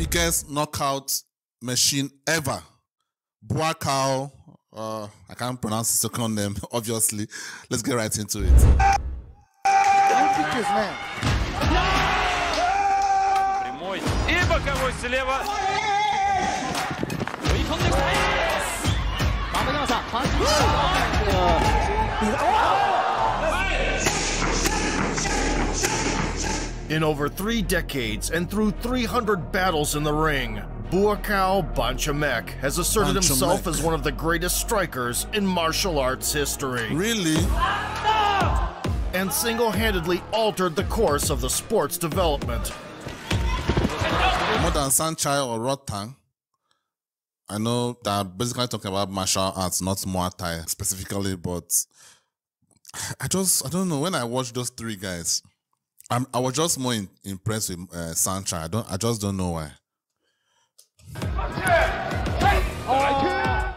biggest knockout machine ever. Buakaw, uh, I can't pronounce his second name, obviously. Let's get right into it. In over three decades and through 300 battles in the ring, Buakaw Banchamek has asserted himself as one of the greatest strikers in martial arts history Really? and single-handedly altered the course of the sport's development. More than Saenchai or Rodtang. I know that basically talking about martial arts, not Muay Thai specifically, but I just, I don't know. When I watch those three guys, I'm, i was just more in, impressed with uh, Sancho. I don't. I just don't know why.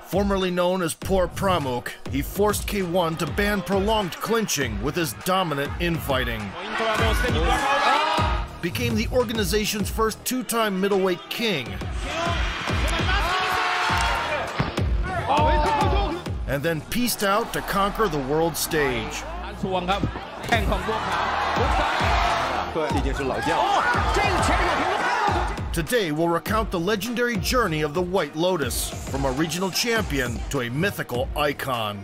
Formerly known as Por Pramuk, he forced K1 to ban prolonged clinching with his dominant infighting. Became the organization's first two-time middleweight king. And then pieced out to conquer the world stage. Today, we'll recount the legendary journey of the White Lotus from a regional champion to a mythical icon.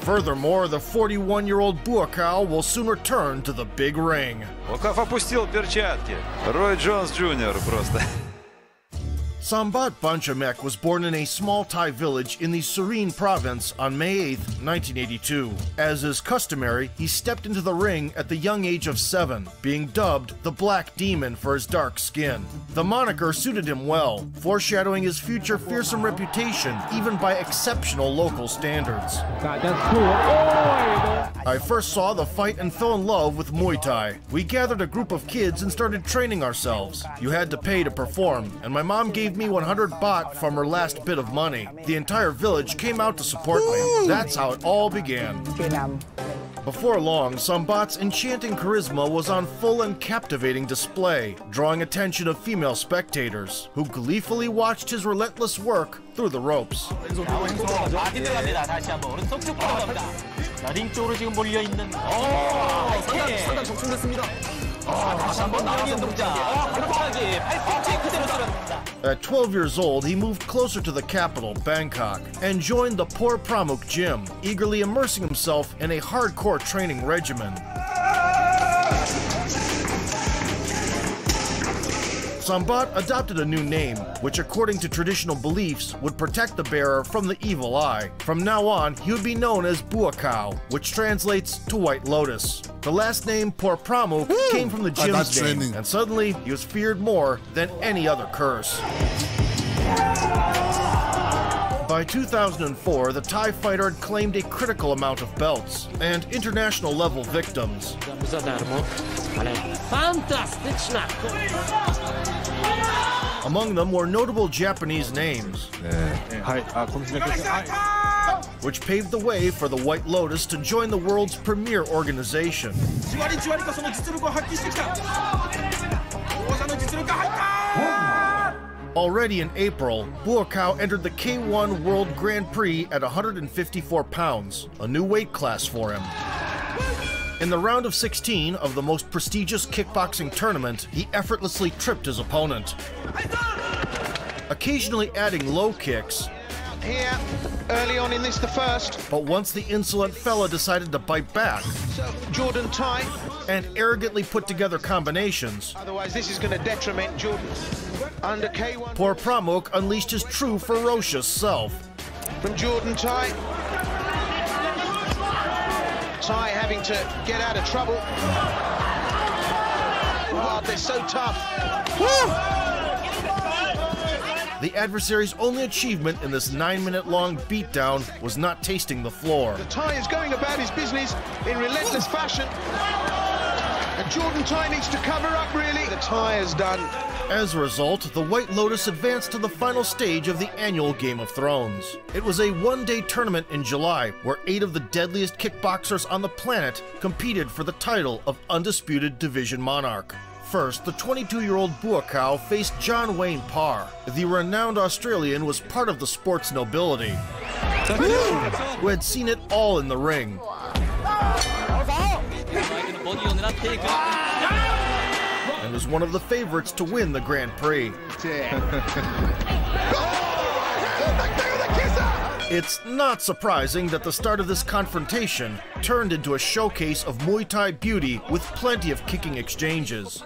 Furthermore, the 41-year-old Buakaw will soon return to the big ring. Буков опустил перчатки. Рой Джонс Джуниор просто. Sombat Banchamek was born in a small Thai village in the Surin province on May 8, 1982. As is customary, he stepped into the ring at the young age of seven, being dubbed the Black Demon for his dark skin. The moniker suited him well, foreshadowing his future fearsome reputation even by exceptional local standards. I first saw the fight and fell in love with Muay Thai. We gathered a group of kids and started training ourselves. You had to pay to perform, and my mom gave me 100 baht from her last bit of money. The entire village came out to support me. That's how it all began. Before long, Sombat's enchanting charisma was on full and captivating display, drawing attention of female spectators, who gleefully watched his relentless work through the ropes. 쪽으로 지금 몰려 있는. 오, 상당 적중됐습니다. At 12 years old, he moved closer to the capital, Bangkok, and joined the Por Pramuk gym, eagerly immersing himself in a hardcore training regimen. Sombat adopted a new name, which, according to traditional beliefs, would protect the bearer from the evil eye. From now on, he would be known as Buakaw, which translates to White Lotus. The last name Por Pramuk came from the ah, gym's name, training. and suddenly he was feared more than any other curse. By 2004, the Thai fighter had claimed a critical amount of belts and international level victims. Among them were notable Japanese names, which paved the way for the White Lotus to join the world's premier organization. Already in April, Buakaw entered the K1 World Grand Prix at 154 pounds, a new weight class for him. In the round of 16 of the most prestigious kickboxing tournament, he effortlessly tripped his opponent. Occasionally adding low kicks, here early on in this, the first. but once the insolent fella decided to bite back So Jordan Tai. And arrogantly put together combinations, Otherwise, this is going to detriment Jordan. Under K1 Por Pramuk unleashed his true ferocious self. from Jordan Tai. Ty having to get out of trouble. Oh, they're so tough. The adversary's only achievement in this nine minute long beatdown was not tasting the floor. Ty is going about his business in relentless fashion. And Jordan Tai needs to cover up, really. The Ty is done. As a result, the White Lotus advanced to the final stage of the annual Game of Thrones. It was a one day tournament in July where eight of the deadliest kickboxers on the planet competed for the title of Undisputed Division Monarch. First, the 22 year old Buakaw faced John Wayne Parr. The renowned Australian was part of the sport's nobility, who had seen it all in the ring. And was one of the favorites to win the Grand Prix. It's not surprising that the start of this confrontation turned into a showcase of Muay Thai beauty with plenty of kicking exchanges.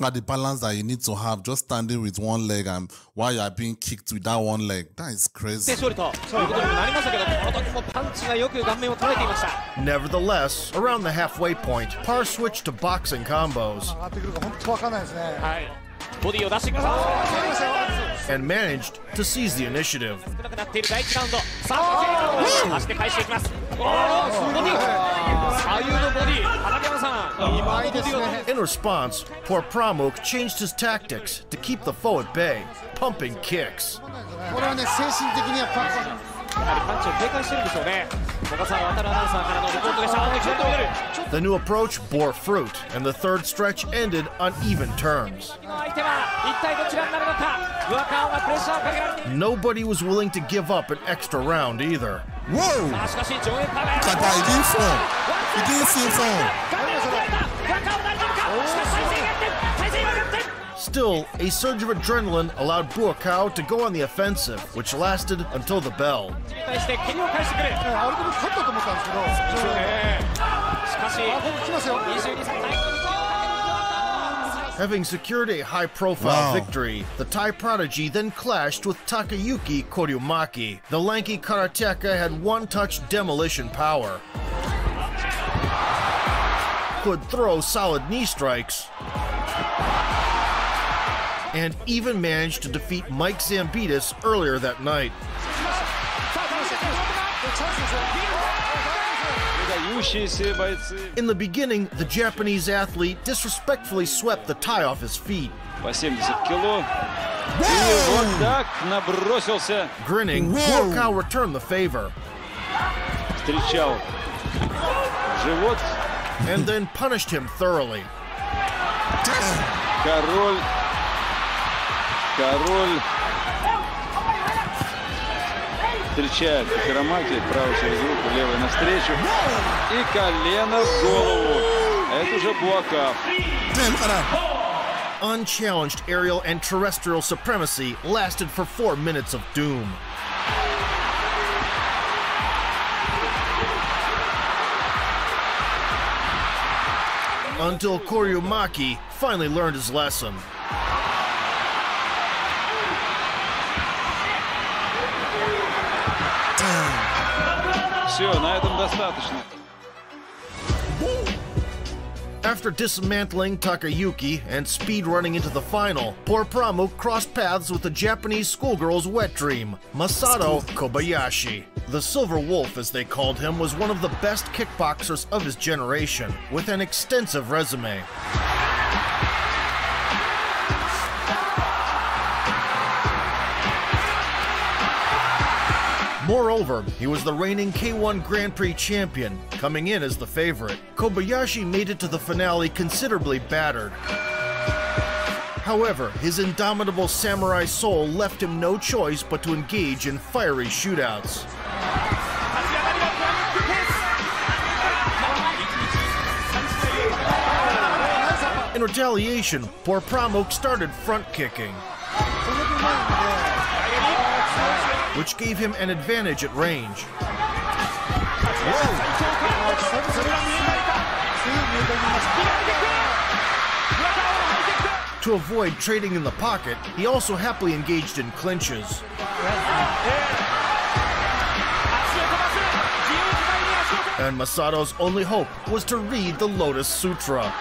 At the balance that you need to have just standing with one leg and while you are being kicked with that one leg. That is crazy. Nevertheless, around the halfway point, Parr switched to boxing combos and managed to seize the initiative. Oh. In response, Por Pramuk changed his tactics to keep the foe at bay, pumping kicks. The new approach bore fruit, and the third stretch ended on even terms. Nobody was willing to give up an extra round either. Whoa! Ah, Still, a surge of adrenaline allowed Buakaw to go on the offensive, which lasted until the bell. Having secured a high profile wow. victory, the Thai prodigy then clashed with Takayuki Kohiruimaki. The lanky karateka had one touch demolition power, could throw solid knee strikes, and even managed to defeat Mike Zambidis earlier that night. In the beginning, the Japanese athlete disrespectfully swept the Thai off his feet. Grinning, Buakaw returned the favor. And then punished him thoroughly. Король встречает правый через руку, левый навстречу. И колено в голову. Это уже. Unchallenged aerial and terrestrial supremacy lasted for four minutes of doom. Until Kohiruimaki finally learned his lesson. Все, на этом достаточно. After dismantling Takayuki and speedrunning into the final, Por Pramuk crossed paths with the Japanese schoolgirl's wet dream, Masato Kobayashi. The Silver Wolf, as they called him, was one of the best kickboxers of his generation, with an extensive resume. Moreover, he was the reigning K1 Grand Prix champion, coming in as the favorite. Kobayashi made it to the finale considerably battered. However, his indomitable samurai soul left him no choice but to engage in fiery shootouts. In retaliation, Por Pramuk started front kicking, which gave him an advantage at range. To avoid trading in the pocket, he also happily engaged in clinches. And Masato's only hope was to read the Lotus Sutra.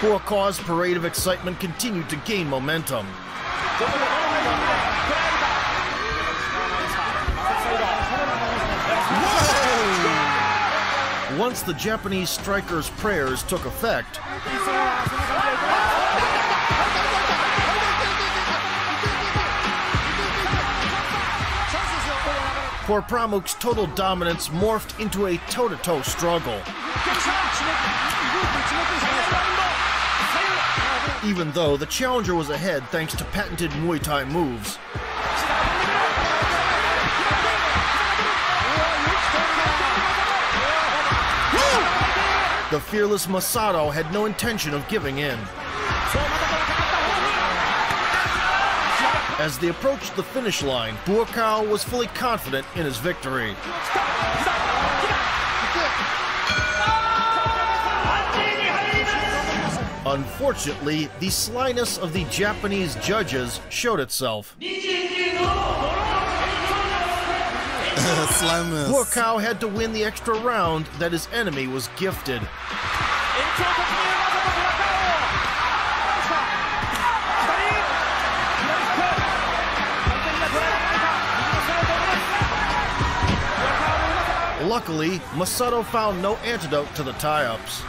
Buakaw's parade of excitement continued to gain momentum. Once the Japanese striker's prayers took effect, Pramuk's total dominance morphed into a toe-to-toe -to -toe struggle. Even though the challenger was ahead thanks to patented Muay Thai moves. The fearless Masato had no intention of giving in. As they approached the finish line, Buakaw was fully confident in his victory. Unfortunately, the slyness of the Japanese judges showed itself. Slimus. Buakaw had to win the extra round that his enemy was gifted. Luckily, Masato found no antidote to the tie-ups.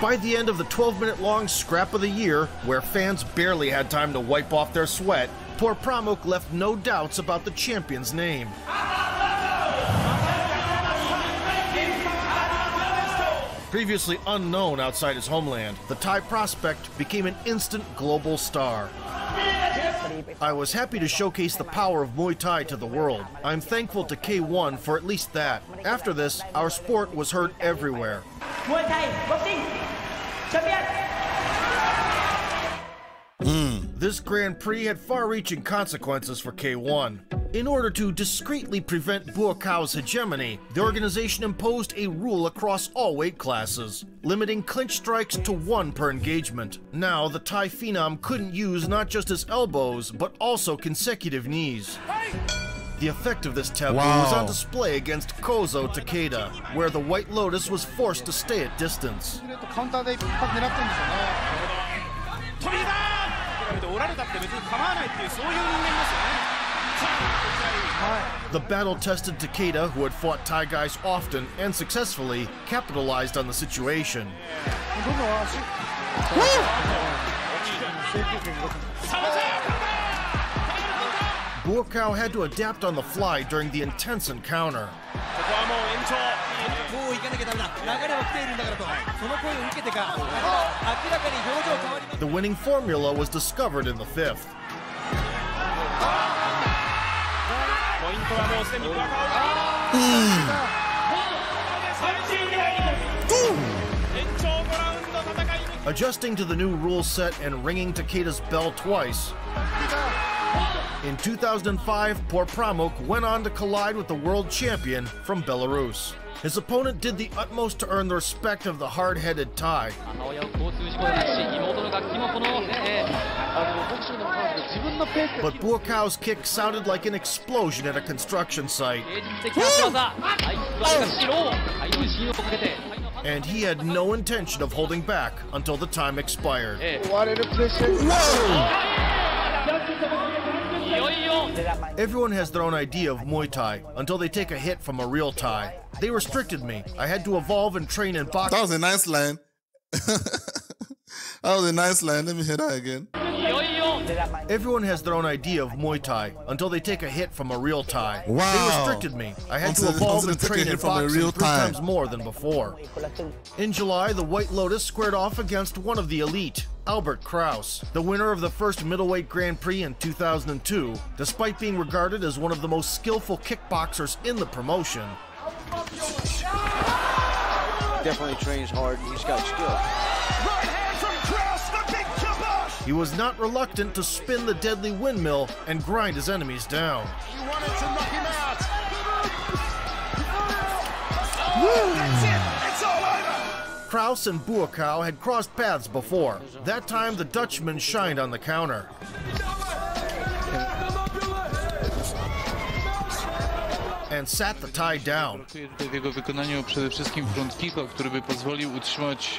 By the end of the 12 minute long scrap of the year, where fans barely had time to wipe off their sweat, Por Pramuk left no doubts about the champion's name. Previously unknown outside his homeland, the Thai prospect became an instant global star. I was happy to showcase the power of Muay Thai to the world. I'm thankful to K1 for at least that. After this, our sport was heard everywhere. Muay Thai boxing champion. Mm. This Grand Prix had far-reaching consequences for K1. In order to discreetly prevent Buakaw's hegemony, the organization imposed a rule across all weight classes, limiting clinch strikes to one per engagement. Now, the Thai phenom couldn't use not just his elbows, but also consecutive knees. The effect of this taboo was on display against Kozo Takeda, where the White Lotus was forced to stay at distance. The battle tested Takeda, who had fought Thai guys often and successfully, capitalized on the situation. Buakaw had to adapt on the fly during the intense encounter. ここはもう延長もう行かなきゃダメだ流れは来ているんだからとその声を受けてか明らかに表情変わります The winning formula was discovered in the fifth. ポイントはもうすでにブラカオ延長5ラウンド戦い Adjusting to the new rule set and ringing Takeda's bell twice. In 2005, Porpramuk went on to collide with the world champion from Belarus. His opponent did the utmost to earn the respect of the hard-headed Thai. But Buakaw's kick sounded like an explosion at a construction site. and he had no intention of holding back until the time expired. Everyone has their own idea of Muay Thai until they take a hit from a real Thai. They restricted me. I had to evolve and train in boxing. That was a nice line. that was a nice line. Let me hear that again. Everyone has their own idea of Muay Thai until they take a hit from a real Thai. Wow. They restricted me. I had until, to evolve and train in boxing real three times more than before. In July, the White Lotus squared off against one of the elite, Albert Kraus, the winner of the first middleweight Grand Prix in 2002. Despite being regarded as one of the most skillful kickboxers in the promotion, definitely trains hard and he's got skill. He was not reluctant to spin the deadly windmill and grind his enemies down. Kraus and Buakaw had crossed paths before. That time, the Dutchman shined on the counter. And sat the Thai down. Brakuje tutaj w jego wykonaniu przede wszystkim front kicka, który by pozwolił utrzymać...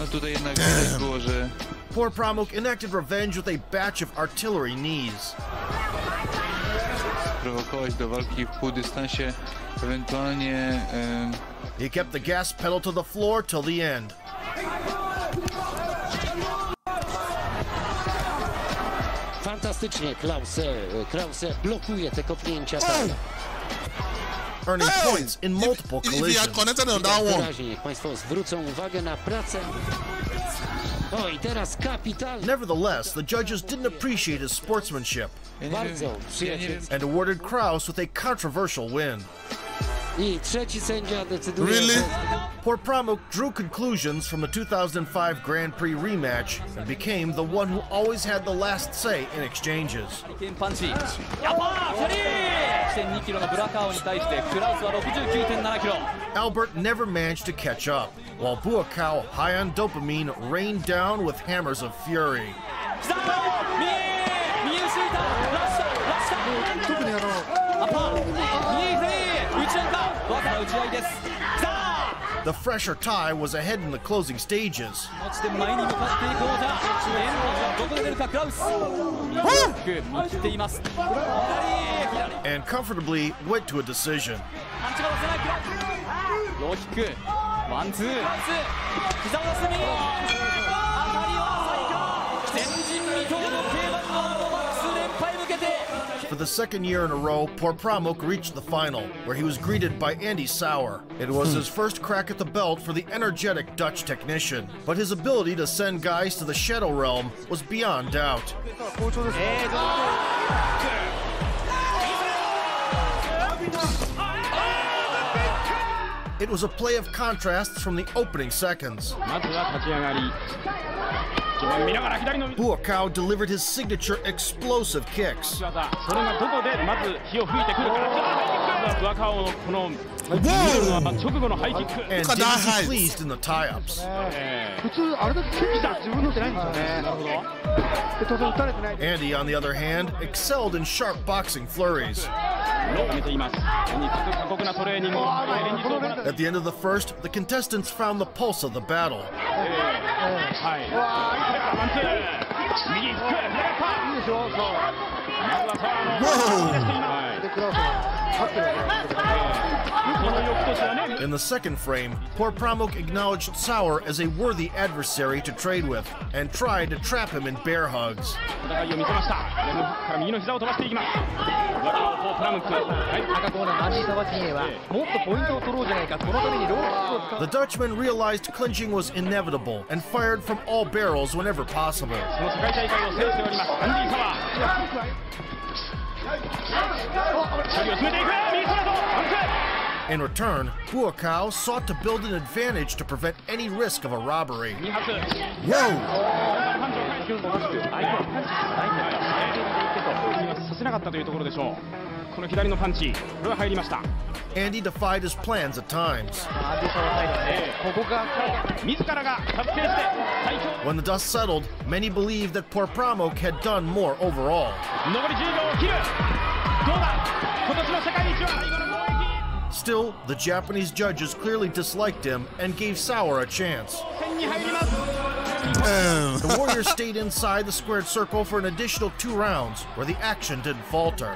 No tutaj jednak widać było, że Por Pramuk enacted revenge with a batch of artillery knees. prowokować do walki w półdystansie ewentualnie He kept the gas pedal to the floor till the end. Fantastycznie Krause, Krause blokuje te kopnięcia Taya. Earning points in multiple If he had collisions. connected on that one, niech Państwo zwrócą uwagę na pracę. O, i teraz kapital. Nevertheless, the judges didn't appreciate his sportsmanship and awarded Kraus with a controversial win. I trzeci sędzia decyduje. Really? że- Por Pramuk drew conclusions from the 2005 Grand Prix rematch and became the one who always had the last say in exchanges. Albert never managed to catch up while Buakaw, high on dopamine rained down with hammers of fury. The fresher Thai was ahead in the closing stages and comfortably went to a decision. For the second year in a row, Porpramuk reached the final, where he was greeted by Andy Souwer. It was his first crack at the belt for the energetic Dutch technician, but his ability to send guys to the Shadow Realm was beyond doubt. It was a play of contrasts from the opening seconds. Buakaw delivered his signature explosive kicks. And didn't be pleased in the tie-ups. Andy, on the other hand, excelled in sharp boxing flurries. At the end of the first, the contestants found the pulse of the battle. Whoa! In the second frame, Por Pramuk acknowledged Souwer as a worthy adversary to trade with and tried to trap him in bear hugs. The Dutchman realized clinching was inevitable and fired from all barrels whenever possible. In return, Buakaw sought to build an advantage to prevent any risk of a robbery. Whoa! Andy defied his plans at times. When the dust settled, many believed that Por Pramuk had done more overall. Still, the Japanese judges clearly disliked him and gave Souwer a chance. the Warriors stayed inside the squared circle for an additional two rounds where the action didn't falter.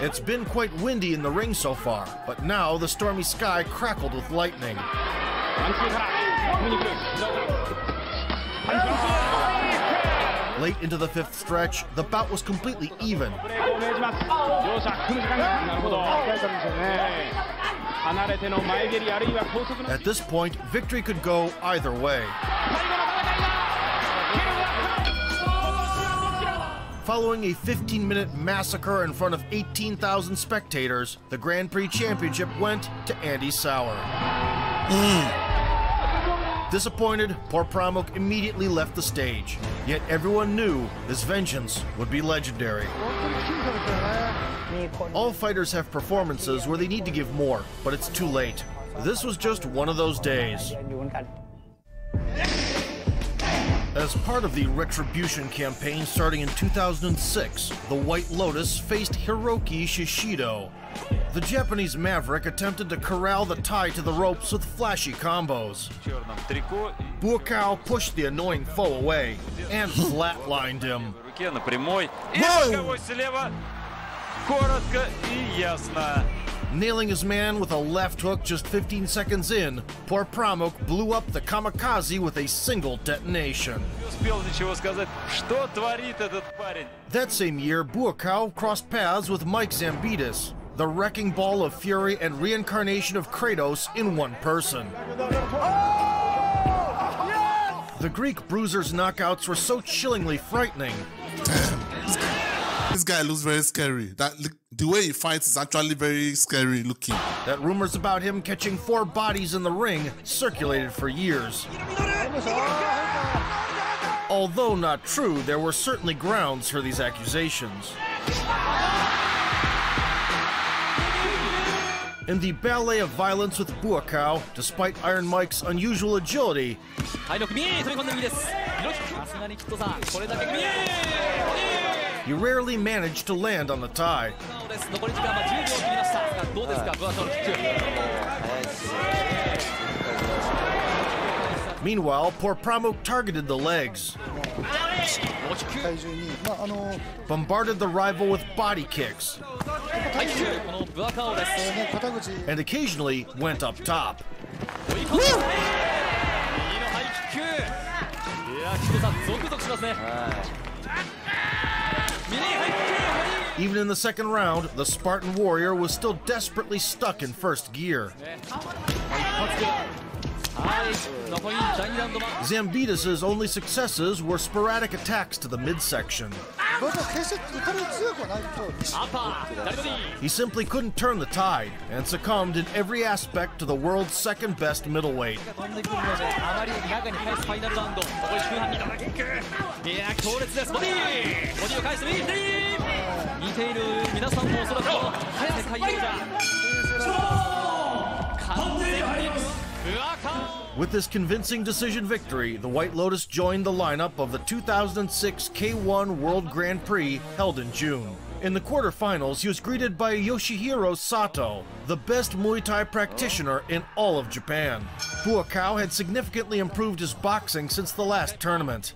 It's been quite windy in the ring so far, but now the stormy sky crackled with lightning. Late into the fifth stretch, the bout was completely even. At this point, victory could go either way. Following a 15 minute massacre in front of 18,000 spectators, the Grand Prix Championship went to Andy Souwer. Mm. Disappointed, Porpramuk immediately left the stage. Yet everyone knew his vengeance would be legendary. All fighters have performances where they need to give more, but it's too late. This was just one of those days. As part of the Retribution campaign starting in 2006, the White Lotus faced Hiroki Shishido. The Japanese Maverick attempted to corral the Thai to the ropes with flashy combos. Buakaw pushed the annoying foe away and flatlined him. Whoa! Nailing his man with a left hook just 15 seconds in, Por Pramuk blew up the kamikaze with a single detonation. That same year, Buakaw crossed paths with Mike Zambidis, the wrecking ball of fury and reincarnation of Kratos in one person. Oh! The Greek bruiser's knockouts were so chillingly frightening. This guy looks very scary. That the way he fights is actually very scary looking. That rumors about him catching four bodies in the ring circulated for years. Although not true, there were certainly grounds for these accusations in the ballet of violence with Buakaw, despite Iron Mike's unusual agility. He rarely managed to land on the Thai. Meanwhile, Porpramuk targeted the legs bombarded the rival with body kicks, and occasionally went up top. Even in the second round, the Spartan Warrior was still desperately stuck in first gear. Zambidis' only successes were sporadic attacks to the midsection. He simply couldn't turn the tide and succumbed in every aspect to the world's second best middleweight. With this convincing decision victory, the White Lotus joined the lineup of the 2006 K1 World Grand Prix held in June. In the quarterfinals, he was greeted by Yoshihiro Sato, the best Muay Thai practitioner in all of Japan. Buakaw had significantly improved his boxing since the last tournament.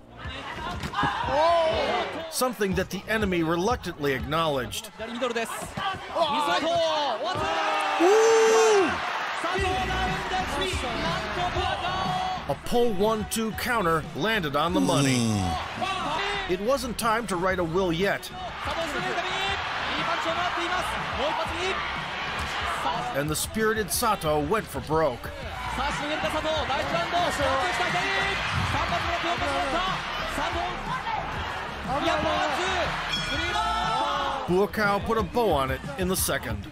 Something that the enemy reluctantly acknowledged. A pull 1 2 counter landed on the money. Mm. It wasn't time to write a will yet. And the spirited Sato went for broke. Buakaw put a bow on it in the second.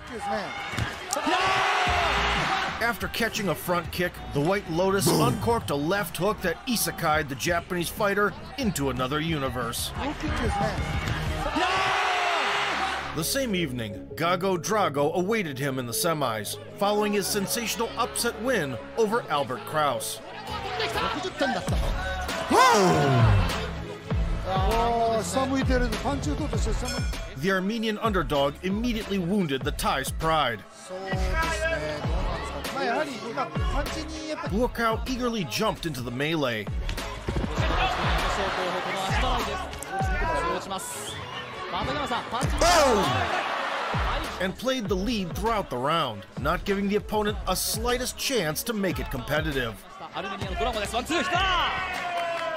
After catching a front kick, the White Lotus uncorked a left hook that isekai'd the Japanese fighter into another universe. The same evening, Gago Drago awaited him in the semis, following his sensational upset win over Albert Kraus. The Armenian underdog immediately wounded the Thai's pride. Buakaw eagerly jumped into the melee, この足払いです。落ちます。松山さん、パンチ。 and played the lead throughout the round, not giving the opponent a slightest chance to make it competitive. アルメニアのドラゴンです。ワンツー、来た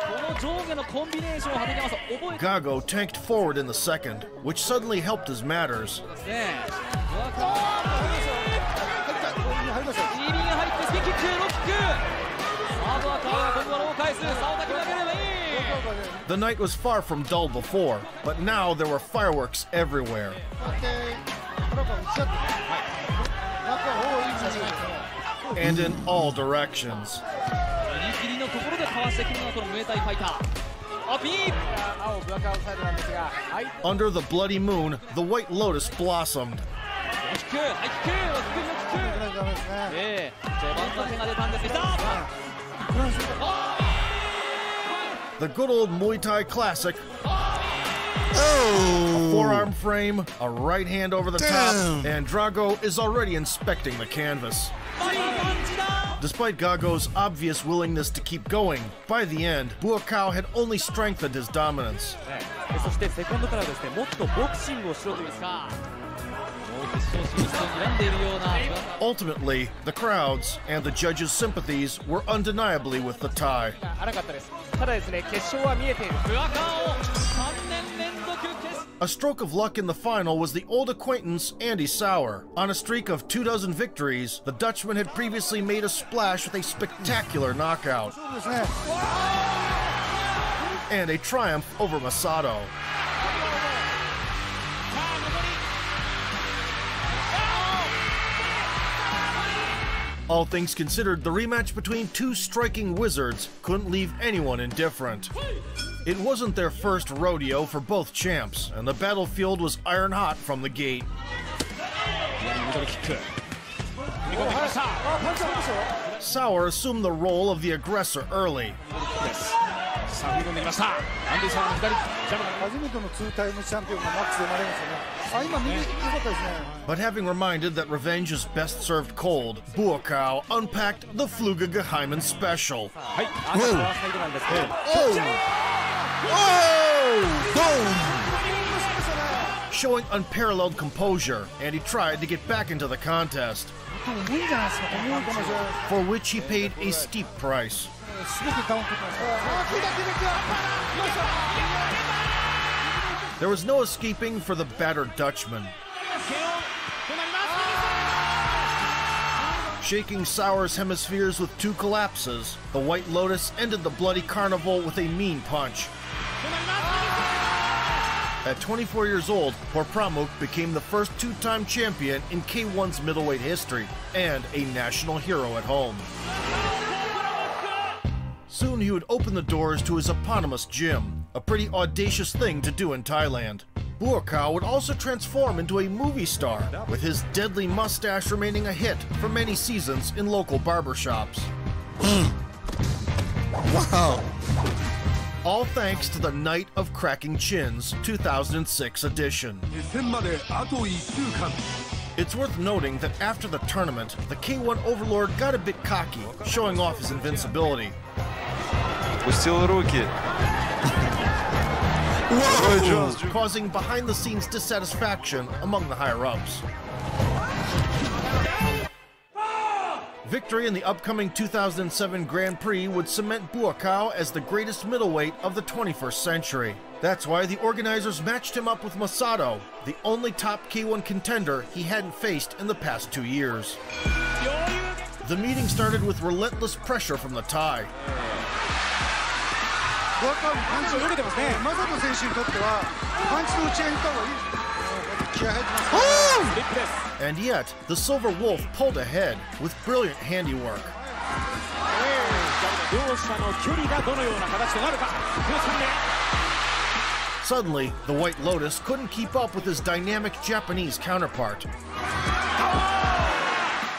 この上下のコンビネーションを畠山さん、覚えて Gago tanked forward in the second, which suddenly helped his matters. The night was far from dull before, but now there were fireworks everywhere. And in all directions. Under the bloody moon, the White Lotus blossomed. ロキック、ハイキック、ロキック、ロキック。ええ、序盤の手が出たんですが、来た The good old Muay Thai classic. A forearm frame, a right hand over the top, Damn. and Drago is already inspecting the canvas. Despite Gago's obvious willingness to keep going, by the end, Buakao had only strengthened his dominance. Ultimately, the crowds and the judges' sympathies were undeniably with the Thai. A stroke of luck in the final was the old acquaintance Andy Souwer. On a streak of two dozen victories, the Dutchman had previously made a splash with a spectacular knockout and a triumph over Masato. All things considered, the rematch between two striking wizards couldn't leave anyone indifferent. It wasn't their first rodeo for both champs, and the battlefield was iron hot from the gate. Souwer assumed the role of the aggressor early. Yes. But having reminded that revenge is best served cold, Buakaw unpacked the Fluga special. Oh. oh. Showing unparalleled composure, and he tried to get back into the contest. For which he paid a steep price. There was no escaping for the battered Dutchman. Shaking Souwer's hemispheres with two collapses, the White Lotus ended the bloody carnival with a mean punch. At 24 years old, Porpramuk became the first two-time champion in K1's middleweight history and a national hero at home. Soon he would open the doors to his eponymous gym, a pretty audacious thing to do in Thailand. Buakaw would also transform into a movie star, with his deadly mustache remaining a hit for many seasons in local barbershops. Hmm. Wow. All thanks to the Night of Cracking Chins 2006 edition. It's worth noting that after the tournament, the K1 Overlord got a bit cocky, showing off his invincibility. Пустил руки. Causing behind-the-scenes dissatisfaction among the higher-ups. Victory in the upcoming 2007 Grand Prix would cement Buakaw as the greatest middleweight of the 21st century. That's why the organizers matched him up with Masato, the only top K1 contender he hadn't faced in the past two years. The meeting started with relentless pressure from the Thai. Oh! And yet, the Silver Wolf pulled ahead with brilliant handiwork. Suddenly, the White Lotus couldn't keep up with his dynamic Japanese counterpart.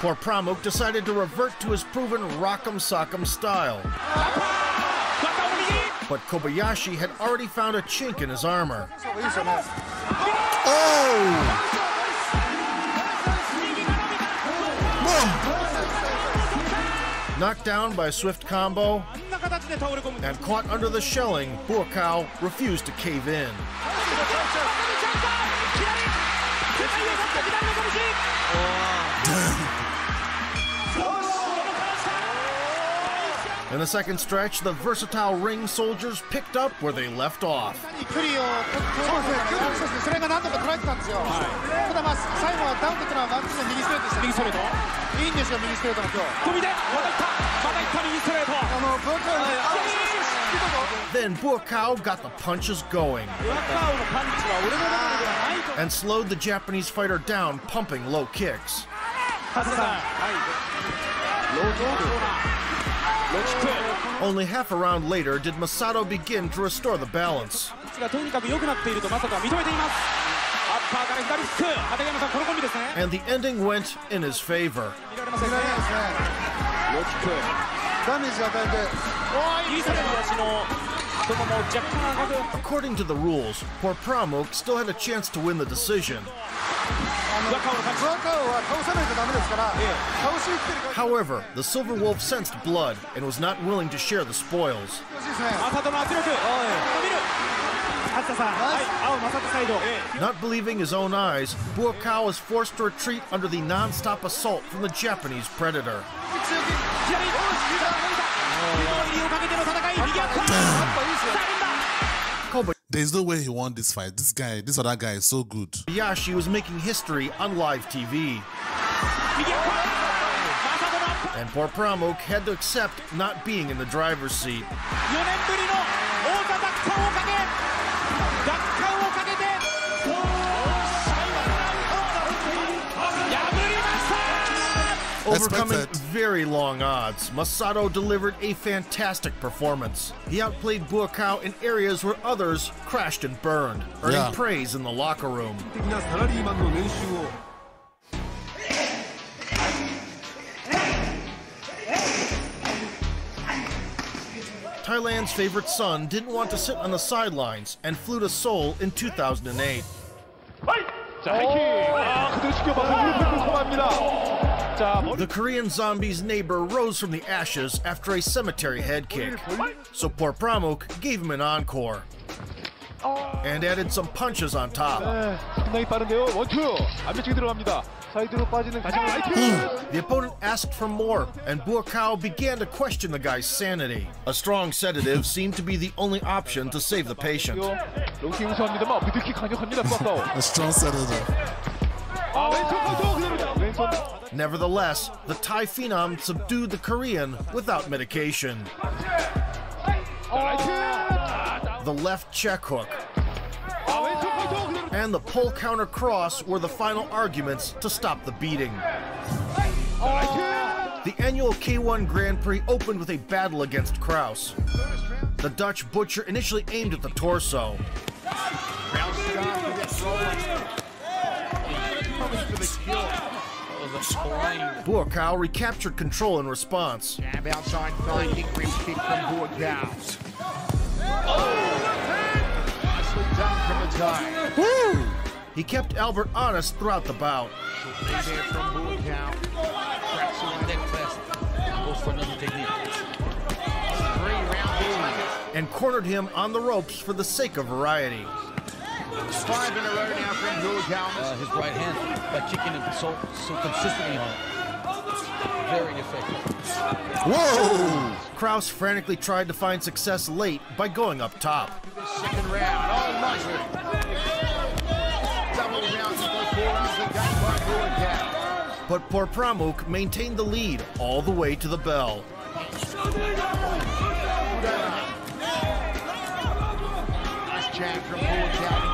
Por Pramuk decided to revert to his proven rock'em sock'em style but Kobayashi had already found a chink in his armor. Oh! Knocked down by swift combo and caught under the shelling, Buakaw refused to cave in. Damn. In the second stretch, the versatile ring soldiers picked up where they left off. Then Buakaw got the punches going and slowed the Japanese fighter down, pumping low kicks. Only half a round later did Masato begin to restore the balance. And the ending went in his favor. According to the rules, Porpramuk still had a chance to win the decision. However, the Silver Wolf sensed blood and was not willing to share the spoils. Not believing his own eyes, Buakaw was forced to retreat under the non-stop assault from the Japanese predator. There's no way he won this fight. This guy, this other guy is so good. Yashi was making history on live TV. And Por Pramuk had to accept not being in the driver's seat. overcoming very long odds, Masato delivered a fantastic performance. He outplayed Buakaw in areas where others crashed and burned, earning yeah. praise in the locker room. Thailand's favorite son didn't want to sit on the sidelines and flew to Seoul in 2008 the Korean zombie's neighbor rose from the ashes after a cemetery head kick, so Por Pramuk gave him an encore and added some punches on top. the opponent asked for more, and Buakaw began to question the guy's sanity. A strong sedative seemed to be the only option to save the patient. a strong sedative. Nevertheless, the Thai phenom subdued the Korean without medication. The left check hook and the pull counter cross were the final arguments to stop the beating. The annual K1 Grand Prix opened with a battle against Kraus. The Dutch butcher initially aimed at the torso. Buakaw recaptured control in response. Jab outside finding rim kick from Buakaw. Nicely done from the Thai. He kept Albert honest throughout the bout. Knee there from Buakaw. Traps on that fast. Goes for another technique. Three round two. and cornered him on the ropes for the sake of variety. Five in a row now from Buakaw. Uh, his right hand by kicking him so so consistently on it. Very effective. Whoa! Kraus frantically tried to find success late by going up top. Second round. Oh, nice. Double rounds of both four rounds again by Buakaw. But Por Pramuk maintained the lead all the way to the bell. Nice jab from Buakaw.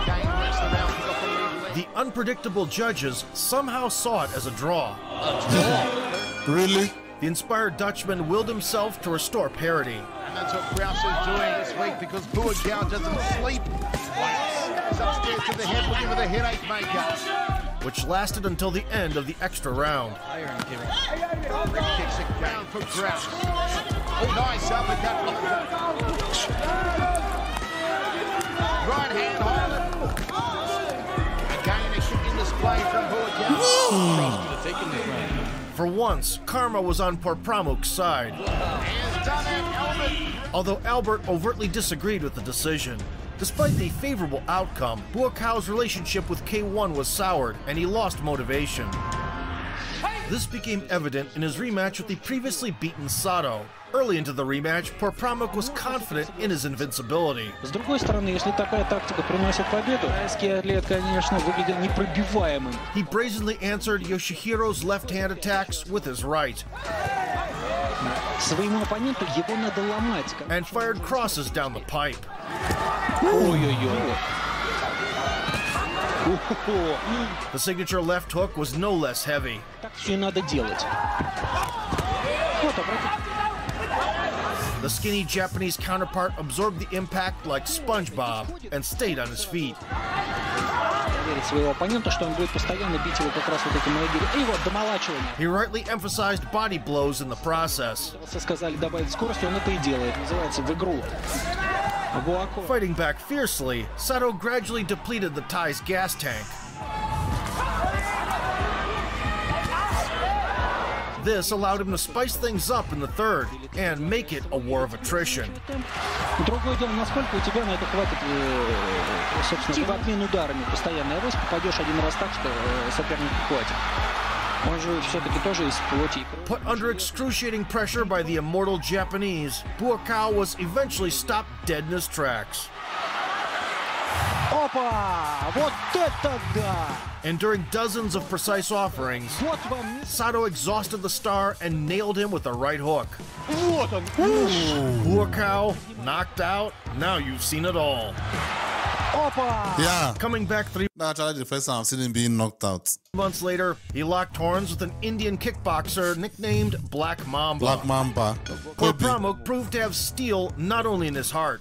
The lead left. The unpredictable judges somehow saw it as a draw. A draw? Really? The inspired Dutchman willed himself to restore parity. And that's what Kraus is doing this week because Buakaw doesn't sleep. He's upstairs to the head looking for the headache maker. which lasted until the end of the extra round. Rim kicks again for Kraus. Oh, nice uppercut Right hand hold. Hmm. For once, karma was on Por Pramuk's side, although Albert overtly disagreed with the decision. Despite the favorable outcome, Buakaw's relationship with K1 was soured and he lost motivation. This became evident in his rematch with the previously beaten Sato. Early into the rematch, Porpramuk was confident in his invincibility. С другой стороны, если такая тактика приносит победу, тайский атлет, конечно, выглядел непробиваемым. He brazenly answered Yoshihiro's left-hand attacks with his right. Своему оппоненту его надо ломать. And fired crosses down the pipe. Ой-ой-ой. The signature left hook was no less heavy. The skinny Japanese counterpart absorbed the impact like SpongeBob and stayed on his feet. He rightly emphasized body blows in the process. Fighting back fiercely, Sato gradually depleted the Thai's gas tank. This allowed him to spice things up in the third and make it a war of attrition. Э, собственно, ударами постоянная рост, попадешь один раз так, что э, хватит. Put under excruciating pressure by the immortal Japanese, Buakaw was eventually stopped dead in his tracks. And during dozens of precise offerings, Sato exhausted the star and nailed him with a right hook. Buakaw, knocked out, now you've seen it all. Opa! Yeah. Coming back three. That's why the first time I've seen him being knocked out. Months later, he locked horns with an Indian kickboxer nicknamed Black Mamba. Black Mamba. Por Pramuk proved to have steel not only in his heart,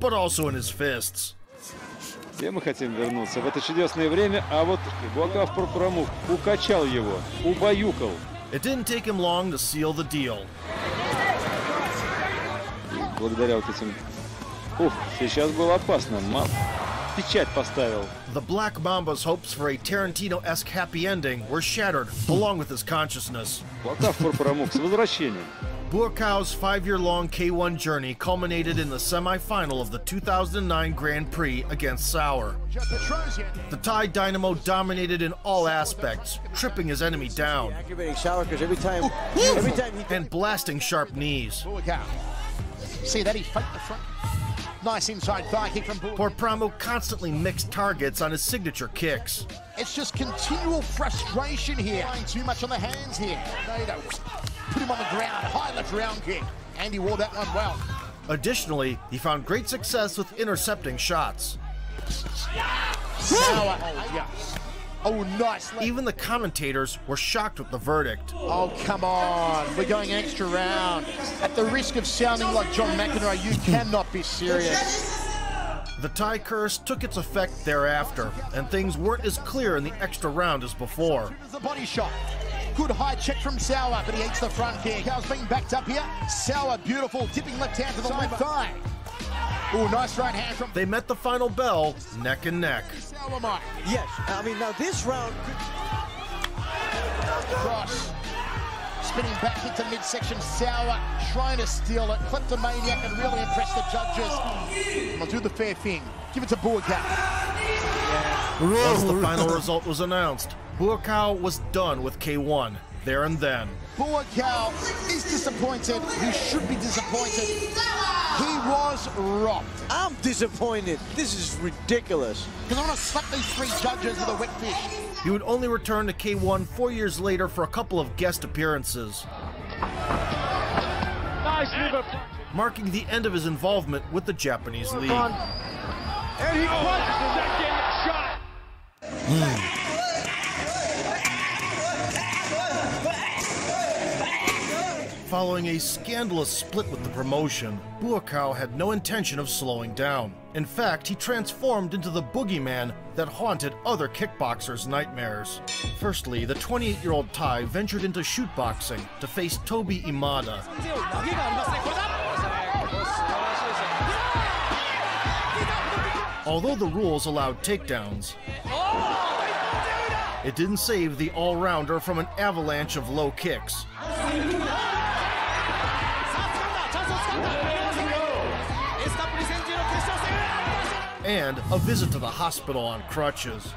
but also in his fists. Все мы хотим вернуться в это чудесное время, а вот Булаков Пурпурамук укачал его, убаюкал. It didn't take him long to seal the deal. благодаря вот этим Сейчас было опасно. Мам... Печать поставил. The Black Mamba's hopes for a Tarantino-esque happy ending were shattered, along with his consciousness. Лотавкор с возвращением. Buakaw's five-year-long K1 journey culminated in the semi-final of the 2009 Grand Prix against Souwer. The Thai Dynamo dominated in all aspects, tripping his enemy down, and blasting sharp knees. See that he fight the front. Nice inside thigh kick from. Por Pramuk constantly mixed targets on his signature kicks. It's just continual frustration here. Too much on the hands here. Nato put him on the ground. High left round kick. Andy wore that one well. Additionally, he found great success with intercepting shots. Yeah. Oh, nice. Even the commentators were shocked with the verdict. Oh, come on. We're going an extra round. At the risk of sounding like John McEnroe, you cannot be serious. The Thai curse took its effect thereafter, and things weren't as clear in the extra round as before. The body shot. Good high check from Souwer, but he eats the front kick. Cow's being backed up here. Souwer, beautiful, dipping left hand to the left thigh. Oh, nice right hand from They met the final bell neck and neck. Yes, I mean now this round Cross. Spinning back into midsection. Souwer trying to steal it. Kleptomaniac and really impress the judges. And I'll do the fair thing. Give it to Buakaw. Once the final result was announced, Buakaw was done with K1 there and then. Buakaw is disappointed. He should be disappointed. He was robbed. I'm disappointed. This is ridiculous. Because I want to slap these three judges with a wet fish. He would only return to K1 four years later for a couple of guest appearances, Nice liver. marking the end of his involvement with the Japanese league. And he punches second shot. Hmm. Following a scandalous split with the promotion, Buakaw had no intention of slowing down. In fact, he transformed into the boogeyman that haunted other kickboxers' nightmares. Firstly, the 28-year-old Thai ventured into shootboxing to face Toby Imada. Although the rules allowed takedowns, it didn't save the all-rounder from an avalanche of low kicks. and a visit to the hospital on crutches.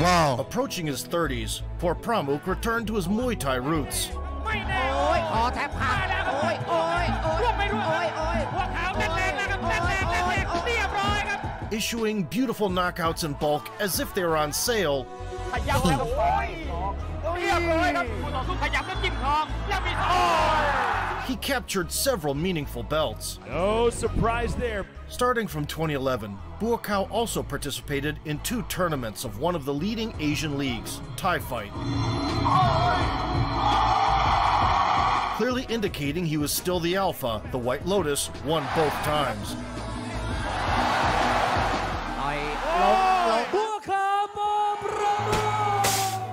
Wow. Approaching his 30s, Por Pramuk returned to his Muay Thai roots. Issuing beautiful knockouts in bulk as if they were on sale he captured several meaningful belts. No surprise there. Starting from 2011, Buakaw also participated in two tournaments of one of the leading Asian leagues, Thai Fight. Clearly indicating he was still the alpha, the White Lotus won both times. Oh,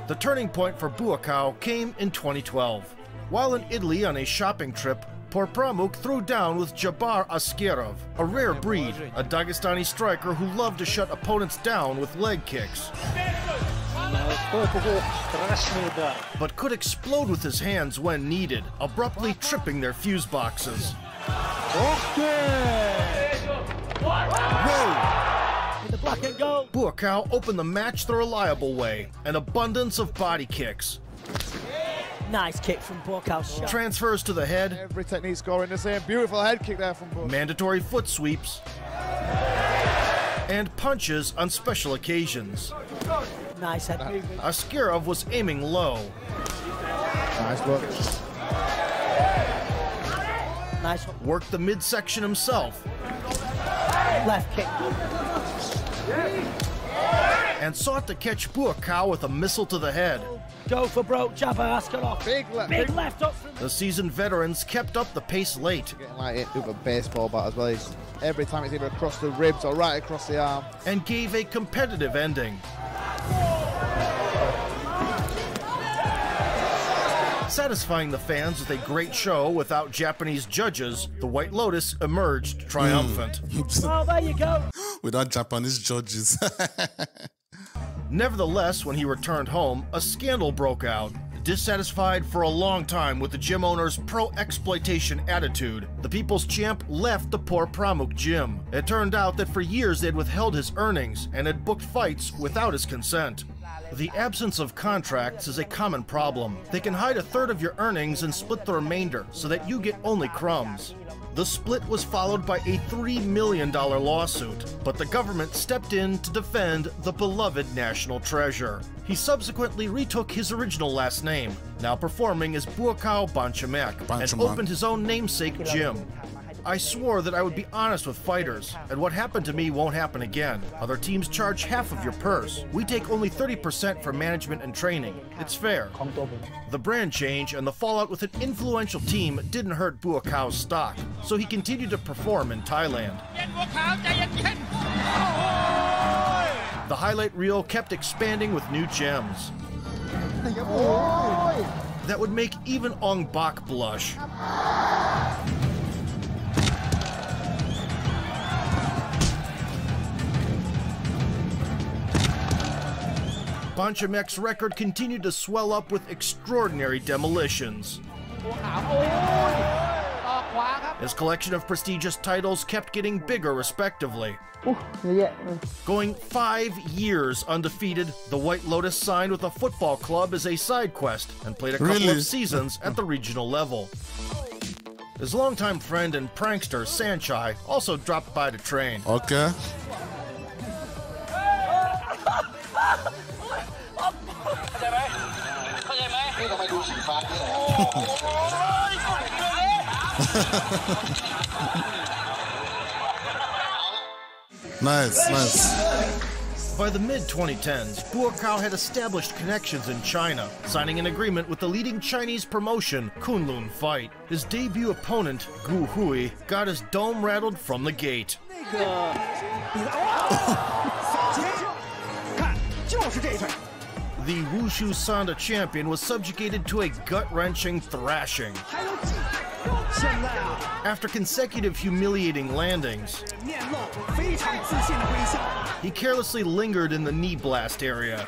the turning point for Buakaw came in 2012. While in Italy on a shopping trip, Porpramuk threw down with Jabar Askerov, a rare breed, a Dagestani striker who loved to shut opponents down with leg kicks. But could explode with his hands when needed, abruptly tripping their fuse boxes. Whoa! Opened the match the reliable way, an abundance of body kicks. Nice kick from Buakaw. Transfers to the head. Every technique scoring the same. Beautiful head kick there from Buakaw. Mandatory foot sweeps. And punches on special occasions. Nice head movement. Askerov was aiming low. Nice look. Nice. Worked the midsection himself. Left kick. And sought to catch Buakaw with a missile to the head. Go for broke, Jabba Askerov. Big left. Big left up from The seasoned veterans kept up the pace late. Getting like it with a baseball bat as well. He's, every time it's either across the ribs or right across the arm. And gave a competitive ending. Satisfying the fans with a great show without Japanese judges, the White Lotus emerged triumphant. Oh, there you go. Without Japanese judges. Nevertheless, when he returned home, a scandal broke out. Dissatisfied for a long time with the gym owner's pro exploitation attitude, the People's Champ left the Porpramuk gym. It turned out that for years they'd withheld his earnings and had booked fights without his consent. The absence of contracts is a common problem. They can hide a third of your earnings and split the remainder so that you get only crumbs. The split was followed by a $3 million lawsuit, but the government stepped in to defend the beloved national treasure. He subsequently retook his original last name, now performing as Buakaw Banchamek, and opened his own namesake gym. I swore that I would be honest with fighters, and what happened to me won't happen again. Other teams charge half of your purse. We take only 30% for management and training. It's fair. The brand change and the fallout with an influential team didn't hurt Buakaw's stock, so he continued to perform in Thailand. The highlight reel kept expanding with new gems. That would make even Ong Bak blush. Banchamek's record continued to swell up with extraordinary demolitions. His collection of prestigious titles kept getting bigger, respectively. Going five years undefeated, the White Lotus signed with a football club as a side quest and played a couple Really? of seasons at the regional level. His longtime friend and prankster, Saenchai, also dropped by to train. Okay. nice, nice. By the mid 2010s, Buakaw had established connections in China, signing an agreement with the leading Chinese promotion, Kunlun Fight. His debut opponent, Gu Hui, got his dome rattled from the gate. The Wushu Sanda champion was subjugated to a gut wrenching thrashing. After consecutive humiliating landings, he carelessly lingered in the knee blast area.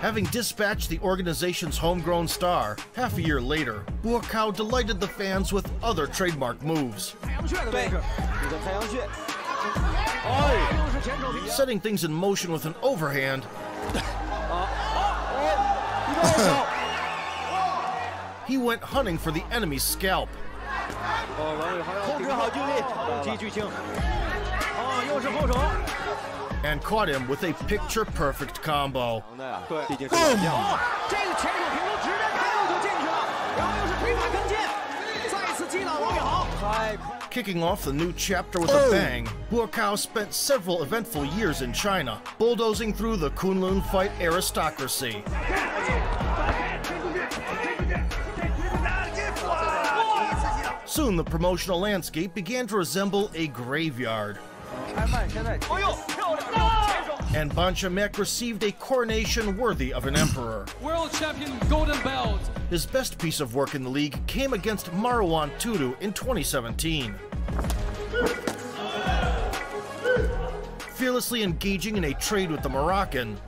Having dispatched the organization's homegrown star, half a year later, Buakaw delighted the fans with other trademark moves. Setting things in motion with an overhand. he went hunting for the enemy's scalp. And caught him with a picture perfect combo. Kicking off the new chapter with a oh. bang, Buakaw spent several eventful years in China, bulldozing through the Kunlun fight aristocracy. Soon the promotional landscape began to resemble a graveyard. Oh, And Banchamek received a coronation worthy of an emperor. World champion golden belt. His best piece of work in the league came against Marouan Toutouh in 2017. Fearlessly engaging in a trade with the Moroccan,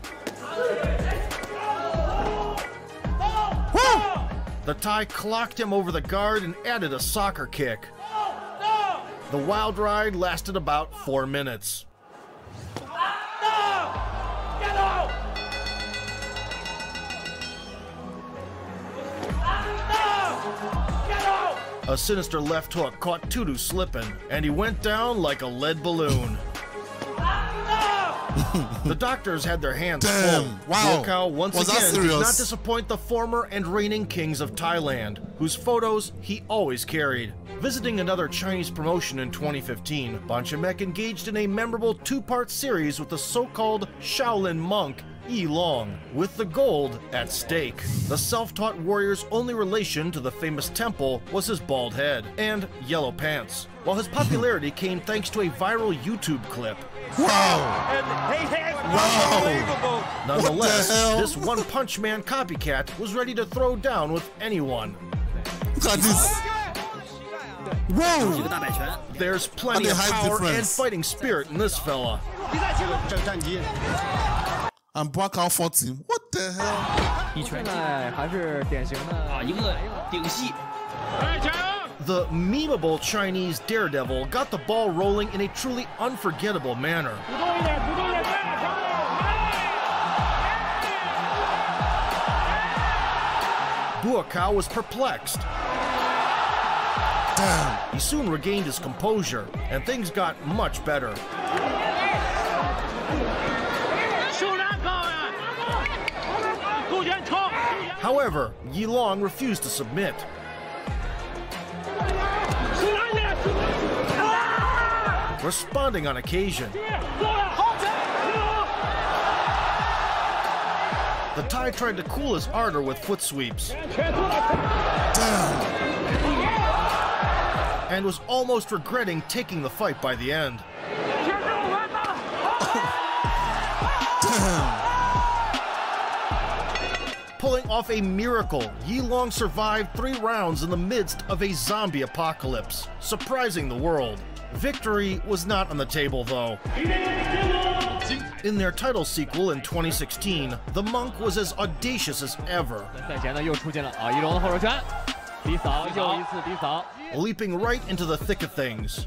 the Thai clocked him over the guard and added a soccer kick. The wild ride lasted about four minutes. A sinister left hook caught Toutouh slipping, and he went down like a lead balloon. the doctors had their hands Damn, full. wow. Buakaw once Was again did not disappoint the former and reigning kings of Thailand, whose photos he always carried. Visiting another Chinese promotion in 2015, Banchamek engaged in a memorable two-part series with the so-called Shaolin monk Yi Long, with the gold at stake. The self-taught warrior's only relation to the famous temple was his bald head and yellow pants, while his popularity came thanks to a viral YouTube clip. Wow! Wow! Nonetheless, hell? this One Punch Man copycat was ready to throw down with anyone. Look at this. Whoa! There's plenty of the height power and fighting spirit in this fella And Buakaw fought him. What the hell? 一拳还是典型的啊，一个顶系。 The memeable Chinese daredevil got the ball rolling in a truly unforgettable manner. Buakaw was perplexed. He soon regained his composure, and things got much better. However, Yi Long refused to submit. Responding on occasion. The Thai tried to cool his ardor with foot sweeps. And was almost regretting taking the fight by the end pulling off a miracle, Yilong survived three rounds in the midst of a zombie apocalypse, surprising the world. Victory was not on the table, though. In their title sequel in 2016, the monk was as audacious as ever. Leaping right into the thick of things.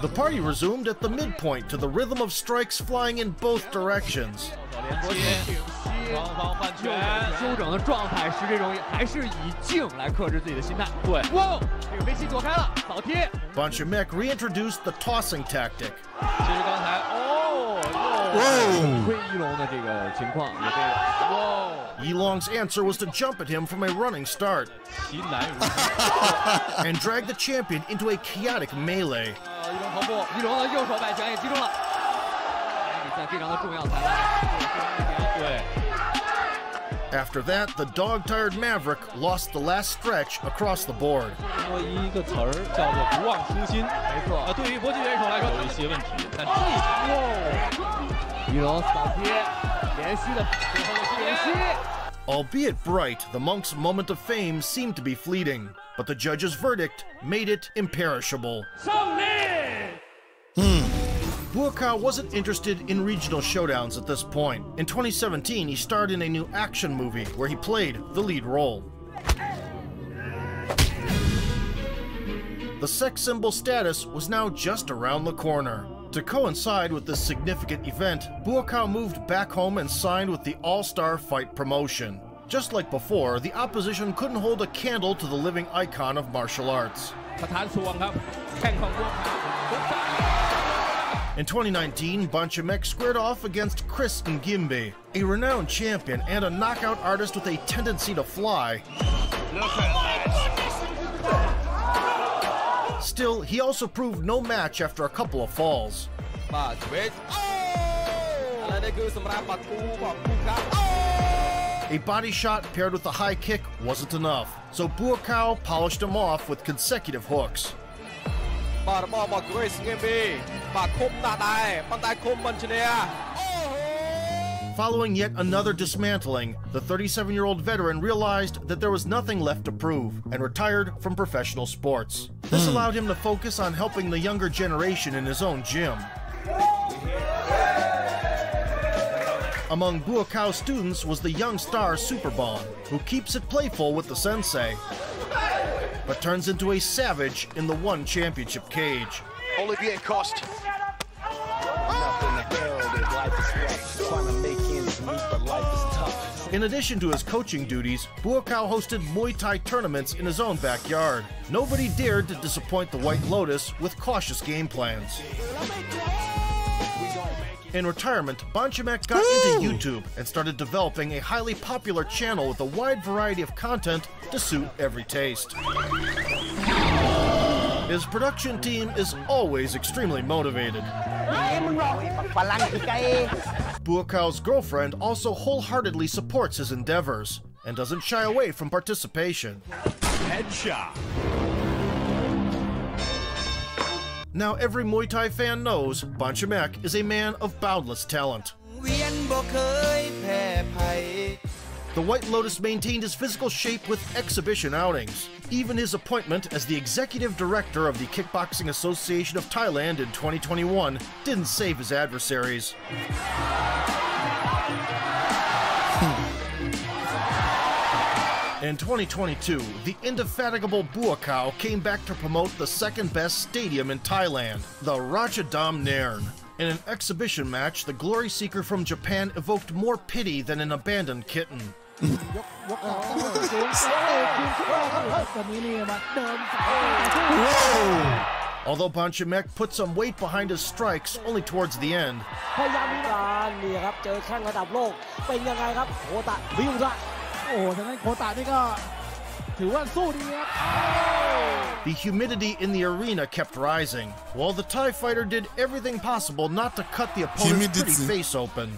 The party resumed at the midpoint to the rhythm of strikes flying in both directions. Banchamek reintroduced the tossing tactic. Whoa! Yilong's answer was to jump at him from a running start and drag the champion into a chaotic melee. After that, the dog tired Maverick lost the last stretch across the board. 说一个词儿叫做不忘初心，没错啊，对于搏击选手来说有一些问题，但这一场一龙扫贴，连续的最后的连续。 Albeit bright, the monk's moment of fame seemed to be fleeting, but the judge's verdict made it imperishable. Buakaw wasn't interested in regional showdowns at this point. In 2017, he starred in a new action movie where he played the lead role. The sex symbol status was now just around the corner. To coincide with this significant event, Buakaw moved back home and signed with the All-Star Fight promotion. Just like before, the opposition couldn't hold a candle to the living icon of martial arts. In 2019, Banchamek squared off against Chris Ngimbi, a renowned champion and a knockout artist with a tendency to fly. Still, he also proved no match after a couple of falls. Oh! A body shot paired with a high kick wasn't enough, so Buakaw polished him off with consecutive hooks. Oh! Following yet another dismantling, the 37 year old veteran realized that there was nothing left to prove and retired from professional sports. This hmm. allowed him to focus on helping the younger generation in his own gym. Among Buakaw's students was the young star Superbon, who keeps it playful with the sensei, but turns into a savage in the one championship cage. Olivier Coste. In addition to his coaching duties, Buakaw hosted Muay Thai tournaments in his own backyard. Nobody dared to disappoint the White Lotus with cautious game plans. In retirement, Banchamek got into YouTube and started developing a highly popular channel with a wide variety of content to suit every taste. His production team is always extremely motivated. Buakaw's girlfriend also wholeheartedly supports his endeavors and doesn't shy away from participation. Headshot. Now every Muay Thai fan knows Banchamek is a man of boundless talent the White Lotus maintained his physical shape with exhibition outings. Even his appointment as the executive director of the Kickboxing Association of Thailand in 2021 didn't save his adversaries. In 2022, the indefatigable Buakaw came back to promote the second best stadium in Thailand, the Rajadamnern. In an exhibition match, the glory seeker from Japan evoked more pity than an abandoned kitten. ยกของสูงเสียเอกทีมชุดแรกครับตอนนี้นี่มาเดินสาย Although Banchamek put some weight behind his strikes only towards the end, พยายามการนี่ครับเจอแข้งระดับโลกเป็นยังไงครับโคตะวิวซะโอ้ทางนั้นโคตะนี่ก็ The humidity in the arena kept rising, while the TIE fighter did everything possible not to cut the opponent's humidity. pretty face open.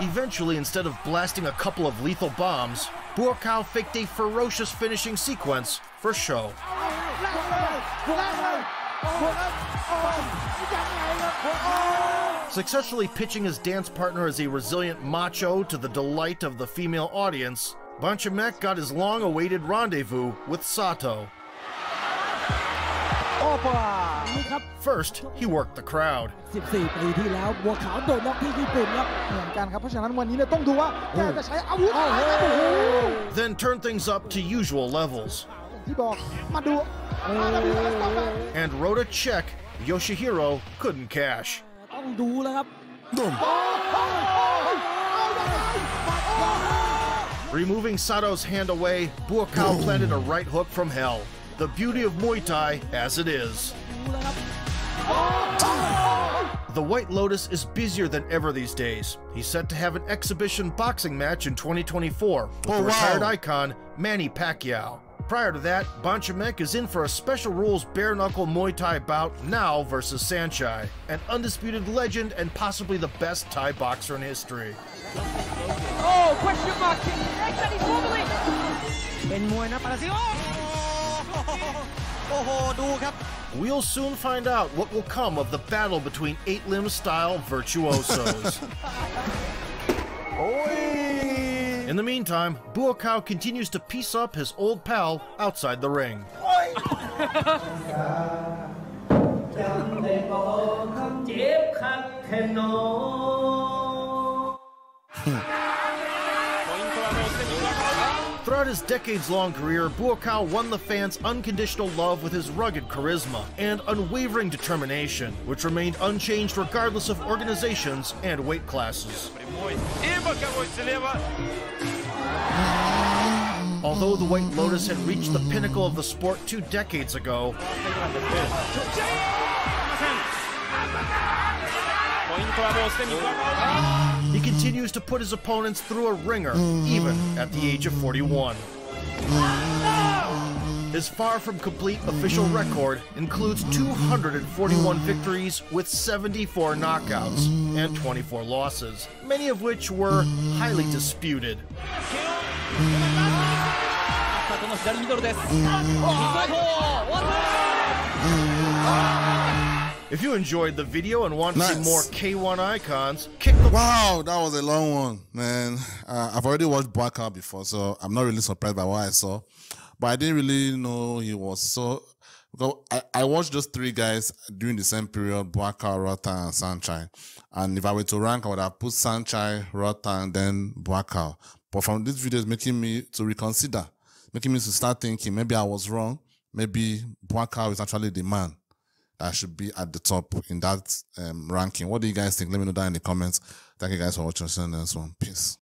Eventually, instead of blasting a couple of lethal bombs, Buakaw faked a ferocious finishing sequence for show. แลกเลยแลกเลยโอ้ครับโอ้ยังไงครับโอ้ Successfully pitching his dance partner as a resilient macho to the delight of the female audience, Banchamek got his long awaited rendezvous with Sato. โอ้ป่านี่ครับ First, he worked the crowd. 14 ปีที่แล้วบัวขาวโดนน็อกที่ญี่ปุ่นครับเหมือนกันครับ เพราะฉะนั้นวันนี้เนี่ยต้องดูว่าแกจะใช้อาวุธอะไรครับโอ้โห Then turn things up to usual levels. อย่างที่บอกมาดู มาดูกันต่อไป And wrote a check Yoshihiro couldn't cash. ต้องดูแล้วครับ Removing Sato's hand away, Buakau planted a right hook from hell. The beauty of Muay Thai as it is. The White Lotus is busier than ever these days. He's set to have an exhibition boxing match in 2024 with Oh, wow. retired icon Manny Pacquiao. Prior to that, Banchamek is in for a special rules bare knuckle Muay Thai bout now versus Saenchai, an undisputed legend and possibly the best Thai boxer in history. Oh, question mark oh! We'll soon find out what will come of the battle between eight limb style virtuosos. In the meantime, Buakaw continues to piece up his old pal outside the ring. Hmm. Throughout his decades long career, Buakaw won the fans' unconditional love with his rugged charisma and unwavering determination, which remained unchanged regardless of organizations and weight classes. Although the White Lotus had reached the pinnacle of the sport two decades ago, continues to put his opponents through a ringer, even at the age of 41. His far from complete official record includes 241 victories with 74 knockouts and 24 losses, many of which were highly disputed. If you enjoyed the video and want to see more K1 icons, kick the Wow, that was a long one, man. Uh, I've already watched Black before, so I'm not really surprised by what I saw. But I didn't really know he was so. Because I, I watched those three guys during the same period Buakaw, Rota, and Saenchai. And if I were to rank, I would have put Rota, and then Buakaw. But from this video, it's making me to reconsider, making me to start thinking maybe I was wrong. Maybe Buakaw is actually the man that should be at the top in that um, ranking. What do you guys think? Let me know down in the comments. Thank you guys for watching. See one. Peace.